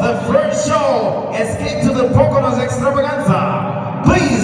the first show, Escape to the Poconos Extravaganza. Please